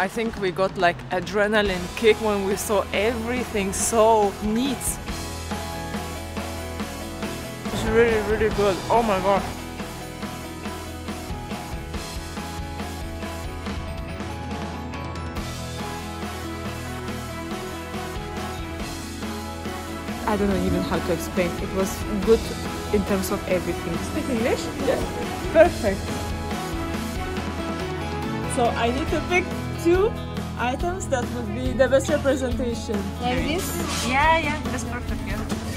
I think we got like adrenaline kick when we saw everything so neat. It's really, really good. Oh my god. I don't know even how to explain. It was good in terms of everything. Speak English? Yes. Perfect. So I need to pick two items that would be the best representation. Like this? Yeah, yeah, that's perfect. Yeah.